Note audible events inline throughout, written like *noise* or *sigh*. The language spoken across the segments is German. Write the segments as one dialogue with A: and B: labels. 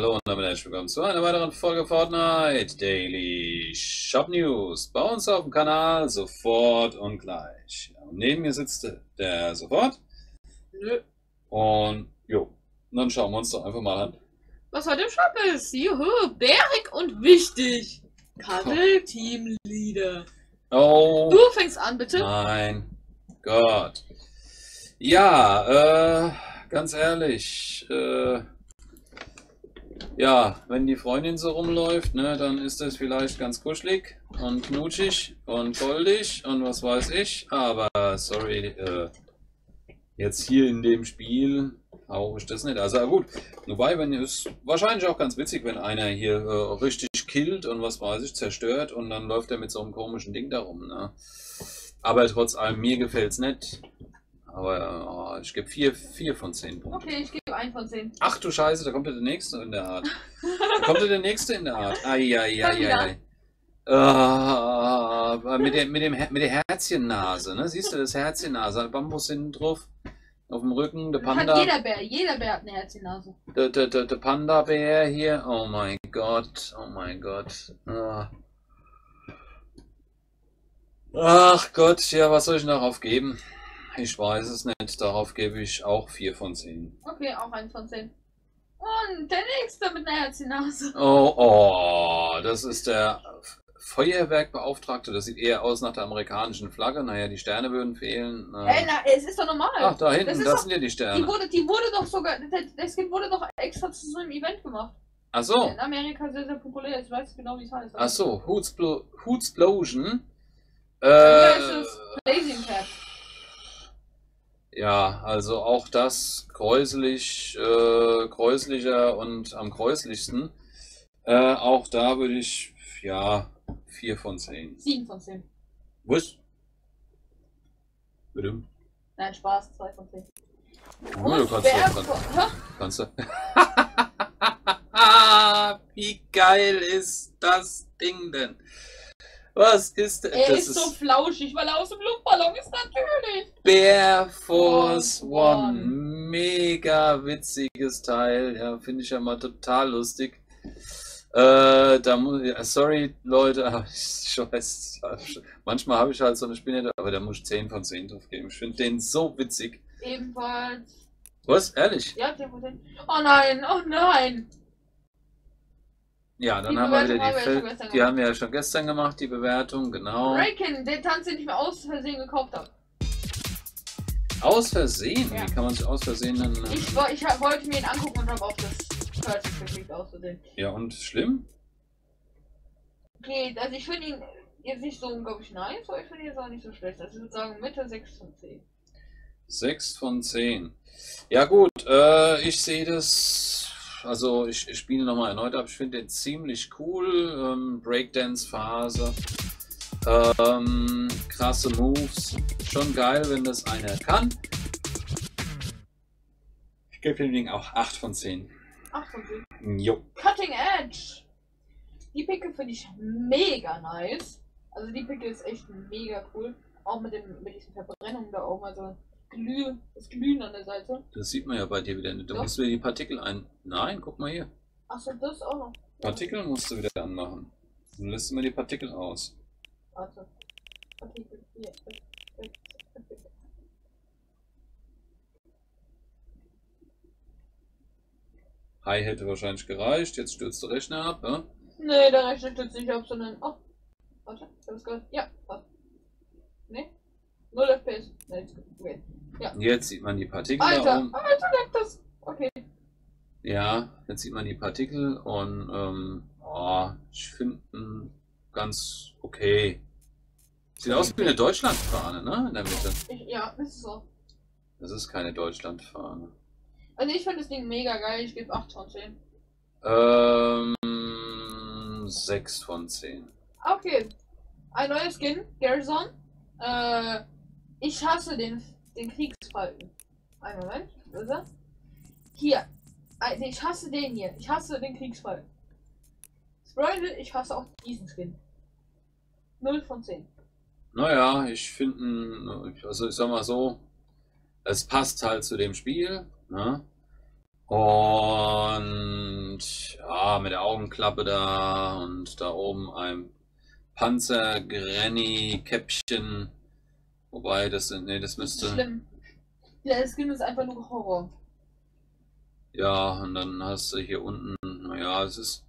A: hallo und damit herzlich willkommen zu einer weiteren Folge Fortnite Daily Shop News. Bei uns auf dem Kanal sofort und gleich. Und neben mir sitzt der sofort. Und jo, dann schauen wir uns doch einfach mal an.
B: Was heute im Shop ist. Juhu, bärig und wichtig. Karte Teamleader.
A: Oh.
B: Du fängst an, bitte.
A: Mein Gott. Ja, äh, ganz ehrlich, äh, ja, wenn die Freundin so rumläuft, ne, dann ist das vielleicht ganz kuschelig und knutschig und goldig und was weiß ich. Aber sorry, äh, jetzt hier in dem Spiel brauche ich das nicht. Also gut, wobei, wenn es wahrscheinlich auch ganz witzig, wenn einer hier äh, richtig killt und was weiß ich, zerstört und dann läuft er mit so einem komischen Ding da rum. Ne? Aber trotz allem, mir gefällt es nicht. Aber oh, ich gebe vier, vier von zehn Punkten.
B: Okay, ich gebe ein von zehn.
A: Ach du Scheiße, da kommt ja der nächste in der Art. Da kommt ja der nächste in der Art. Eieieiei. Uh, mit, der, mit, dem, mit der Herzchennase, ne? Siehst du das Herzchennase? Bambus hinten drauf. Auf dem Rücken, der Panda.
B: Hat jeder Bär, jeder Bär hat eine Herzchennase.
A: Der, der, der, der Panda-Bär hier. Oh mein Gott, oh mein Gott. Ah. Ach Gott, ja, was soll ich darauf geben? Ich weiß es nicht. Darauf gebe ich auch 4 von 10.
B: Okay, auch 1 von 10. Und der nächste mit einer Herznase.
A: Oh, oh, das ist der Feuerwerkbeauftragte. Das sieht eher aus nach der amerikanischen Flagge. Naja, die Sterne würden fehlen.
B: Äh, na, es ist doch normal.
A: Ach, da hinten, das,
B: das
A: sind ja die Sterne.
B: Die wurde, die wurde doch sogar, das Skin wurde doch extra zu so einem Event gemacht.
A: Ach so.
B: In Amerika sehr, sehr populär. Ich weiß genau, wie es heißt.
A: Ach so, Hootsplosion.
B: Äh, ja, ist Blazing Cat.
A: Ja, also auch das gräuselig, äh, gräuslicher und am gräuslichsten. Äh, auch da würde ich, ja, 4 von 10.
B: 7 von 10.
A: Was? Bitte?
B: Nein, Spaß, 2 von 10.
A: Oh, du kannst doch, kann, kannst du. *laughs* Wie geil ist das Ding denn? Was ist denn?
B: Er das ist, so flauschig, weil er aus dem Luftballon ist, natürlich.
A: Bear Force oh, One. Mega witziges Teil. Ja, finde ich ja mal total lustig. Äh, da muss ich, sorry Leute, *laughs* aber ich weiß, manchmal habe ich halt so eine Spinne, aber da muss ich 10 von 10 drauf geben. Ich finde den so witzig.
B: Ebenfalls.
A: Was? Ehrlich?
B: Ja, 10 von 10. Oh nein, oh nein.
A: Ja, dann die haben wir wieder die Film. Die haben wir ja schon gestern gemacht, die Bewertung, genau.
B: Raykin, den Tanz, den ich mir aus Versehen gekauft habe.
A: Aus Versehen? Ja. Wie kann man sich aus Versehen dann.
B: Ich, ich wollte mir ihn angucken und habe auf das Purchase geklickt aus Versehen.
A: Ja, und schlimm?
B: Okay, also ich finde ihn jetzt nicht so unglaublich nice, aber ich finde ihn jetzt auch nicht so schlecht. Also ich würde sagen Mitte 6 von 10.
A: 6 von 10. Ja gut, äh, ich sehe das also ich, ich spiele nochmal erneut ab. Ich finde den ziemlich cool. Ähm, Breakdance-Phase. Ähm, krasse Moves. Schon geil, wenn das einer kann. Ich gebe dem Ding auch 8 von 10.
B: 8 von
A: 10? Jo.
B: Cutting Edge. Die Picke finde ich mega nice. Also die Picke ist echt mega cool. Auch mit, dem, mit diesen Verbrennungen da oben. Also Glüh, das Glühen an der Seite.
A: Das sieht man ja bei dir wieder nicht. Du musst wieder die Partikel ein. Nein, guck mal hier.
B: Achso, das auch noch.
A: Partikel musst du wieder anmachen. Dann lässt du mir die Partikel aus.
B: Warte. Partikel, hier.
A: Hi hätte wahrscheinlich gereicht, jetzt stürzt der Rechner ab, ja?
B: Nee, der Rechner stürzt nicht ab, sondern. Oh. Warte, ich hab es gehört. Ja, warte. Nee? 0 FPS. Okay. Ja.
A: Jetzt sieht man die Partikel
B: Alter, oben. Alter, leckt das. Okay.
A: Ja, jetzt sieht man die Partikel und ähm, oh, ich finde ganz okay. Sieht aus wie eine Deutschlandfahne, ne? In der Mitte.
B: Ich, ja, ist so.
A: Das ist keine Deutschlandfahne.
B: Also ich finde das Ding mega geil, ich gebe 8 von 10.
A: Ähm, 6 von 10.
B: Okay. Ein neues Skin, Garrison. Äh, ich hasse den, den Kriegsfalken. Einen Moment, wo ist er? Hier. Ich hasse den hier. Ich hasse den Kriegsfalken. Freunde, ich hasse auch diesen Skin. 0 von 10.
A: Naja, ich finde, also ich sag mal so, es passt halt zu dem Spiel. Ne? Und Ja, mit der Augenklappe da und da oben ein Panzer Granny Käppchen. Wobei das sind, nee, das müsste.
B: Schlimm. Der Skin ist einfach nur Horror.
A: Ja, und dann hast du hier unten, naja, es ist,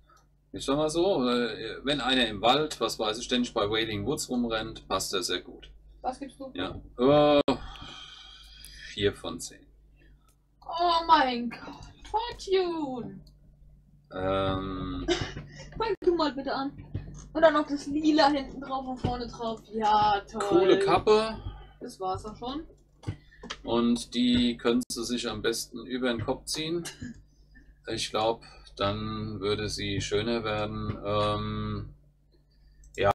A: ich sag mal so, äh, wenn einer im Wald, was weiß ich, ständig bei Wailing Woods rumrennt, passt er sehr gut.
B: Was gibst du?
A: Ja. Äh, vier von zehn.
B: Oh mein Gott. Fortune.
A: Ähm, *laughs*
B: Fang du mal bitte an. Und dann noch das Lila hinten drauf und vorne drauf. Ja, toll.
A: coole Kappe.
B: Das war's auch schon.
A: Und die könntest du sich am besten über den Kopf ziehen. Ich glaube, dann würde sie schöner werden. Ähm, ja,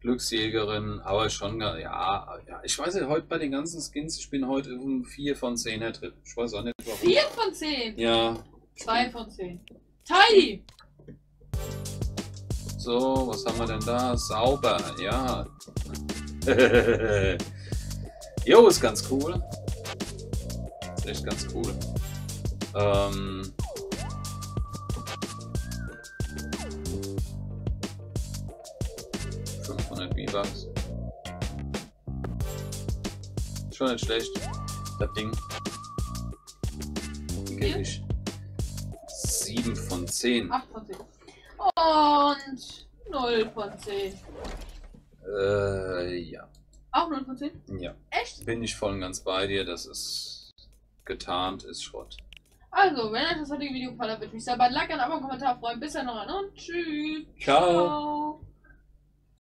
A: Glücksjägerin, aber schon, ja, ja, ich weiß nicht, heute bei den ganzen Skins, ich bin heute um 4 von 10 drin. Ich weiß auch nicht warum.
B: 4 von 10.
A: Ja,
B: 2 von 10. Tidy.
A: so, was haben wir denn da? Sauber, ja. *laughs* jo, ist ganz cool. Ist echt ganz cool. Ähm, ...500 V-Bucks. Schon nicht schlecht. Das Ding. Gebe ich 7 von 10.
B: 8 von 10. Und 0 von 10.
A: Äh, ja.
B: Auch 0 von 10?
A: Ja.
B: Echt?
A: Bin ich voll und ganz bei dir. Das ist getarnt, ist Schrott.
B: Also, wenn euch das heutige Video gefallen hat, würde ich mich sehr über ein Like, ein Abo, einen Kommentar freuen. Bis dann noch und tschüss.
A: Ciao.
B: Ciao.